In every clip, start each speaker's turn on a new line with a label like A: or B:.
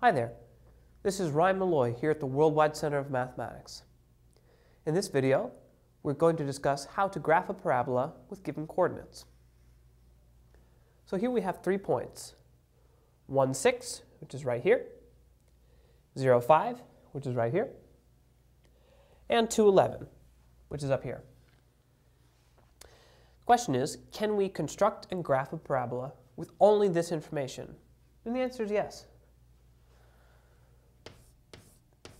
A: Hi there, this is Ryan Malloy here at the Worldwide Center of Mathematics. In this video, we're going to discuss how to graph a parabola with given coordinates. So here we have three points, 1, 6, which is right here, 0, 5, which is right here, and 2, 11, which is up here. The question is, can we construct and graph a parabola with only this information? And the answer is yes.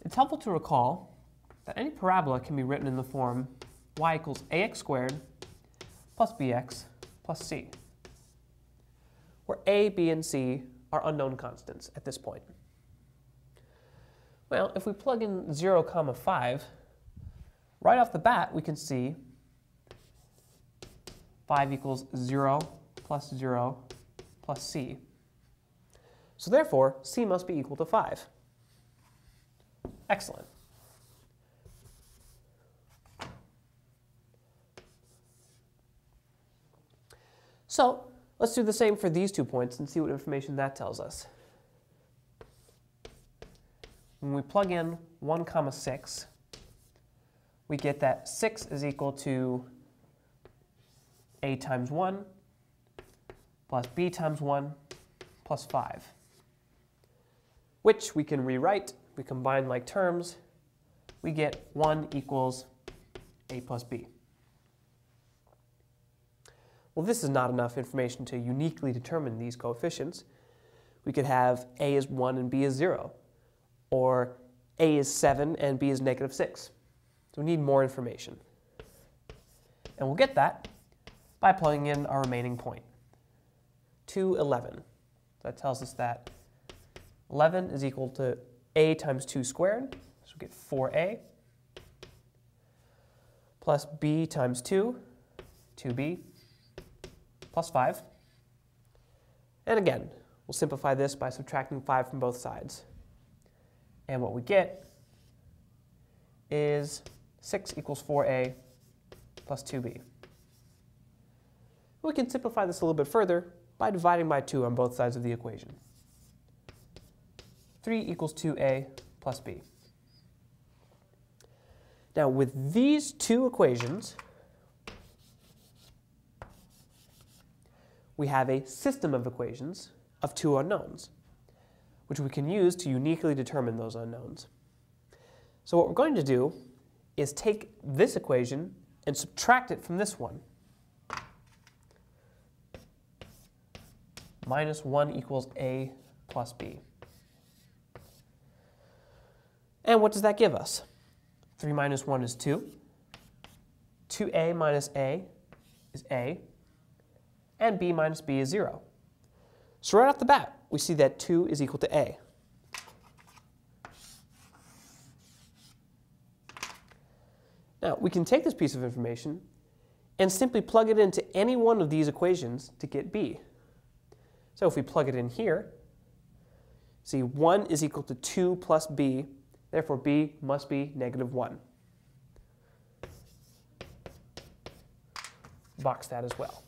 A: It's helpful to recall that any parabola can be written in the form y equals ax squared plus bx plus c, where a, b, and c are unknown constants at this point. Well, if we plug in 0, comma 5, right off the bat we can see 5 equals 0 plus 0 plus c. So therefore, c must be equal to 5. Excellent. So let's do the same for these two points and see what information that tells us. When we plug in 1 comma 6, we get that 6 is equal to a times 1 plus b times 1 plus 5, which we can rewrite we combine like terms, we get 1 equals a plus b. Well, this is not enough information to uniquely determine these coefficients. We could have a is 1 and b is 0, or a is 7 and b is negative 6. So we need more information. And we'll get that by plugging in our remaining point, 2, 11. That tells us that 11 is equal to a times 2 squared, so we get 4a, plus b times 2, 2b, plus 5. And again, we'll simplify this by subtracting 5 from both sides. And what we get is 6 equals 4a plus 2b. We can simplify this a little bit further by dividing by 2 on both sides of the equation. 3 equals 2a plus b. Now with these two equations, we have a system of equations of two unknowns, which we can use to uniquely determine those unknowns. So what we're going to do is take this equation and subtract it from this one. Minus 1 equals a plus b. And what does that give us? 3 minus 1 is 2. 2a minus a is a. And b minus b is 0. So right off the bat, we see that 2 is equal to a. Now, we can take this piece of information and simply plug it into any one of these equations to get b. So if we plug it in here, see 1 is equal to 2 plus b Therefore, b must be negative 1. Box that as well.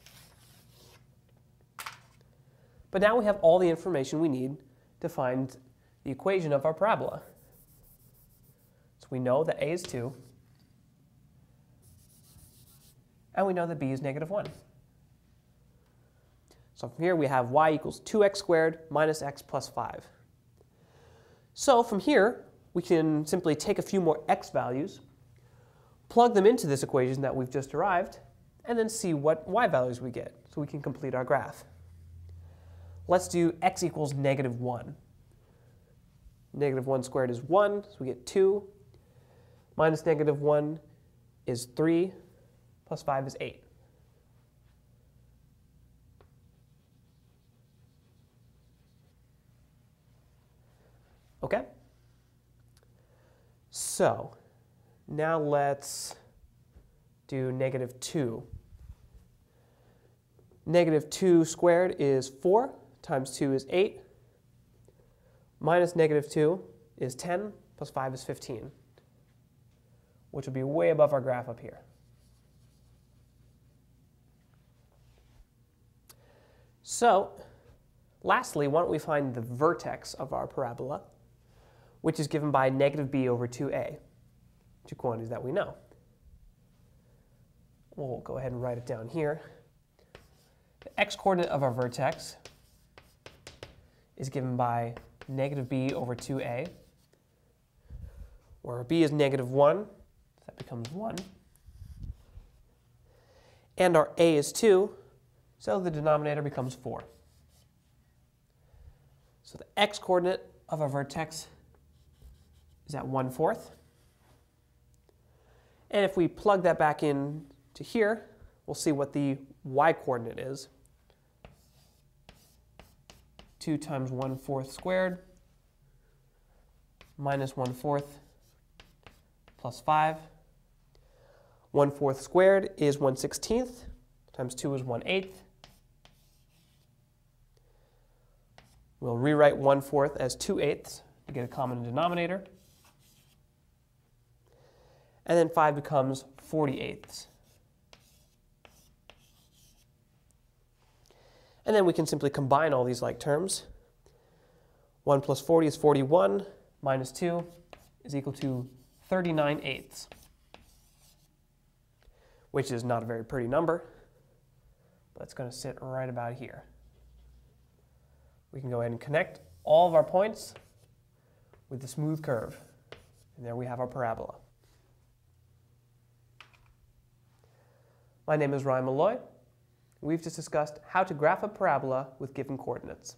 A: But now we have all the information we need to find the equation of our parabola. So we know that a is 2, and we know that b is negative 1. So from here we have y equals 2x squared minus x plus 5. So from here, we can simply take a few more x values, plug them into this equation that we've just derived, and then see what y values we get so we can complete our graph. Let's do x equals negative 1. Negative 1 squared is 1, so we get 2. Minus negative 1 is 3, plus 5 is 8. Okay? So now let's do negative 2. Negative 2 squared is 4 times 2 is 8. Minus negative 2 is 10 plus 5 is 15, which would be way above our graph up here. So Lastly, why don't we find the vertex of our parabola, which is given by negative b over 2a, two quantities that we know. We'll go ahead and write it down here. The x-coordinate of our vertex is given by negative b over 2a, where b is negative 1, so that becomes 1. And our a is 2, so the denominator becomes 4. So the x-coordinate of our vertex is at 1 fourth. And if we plug that back in to here, we'll see what the y-coordinate is. 2 times 1 fourth squared minus 1 fourth plus 5. 1 fourth squared is 1 16th times 2 is 1 eighth. We'll rewrite 1 fourth as 2 eighths to get a common denominator. And then 5 becomes 40 eighths. And then we can simply combine all these like terms. 1 plus 40 is 41, minus 2 is equal to 39 eighths, which is not a very pretty number, but it's going to sit right about here. We can go ahead and connect all of our points with the smooth curve. And there we have our parabola. My name is Ryan Malloy. We've just discussed how to graph a parabola with given coordinates.